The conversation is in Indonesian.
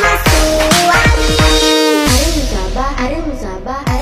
sesuatu Ada musabah, ada musabah, ada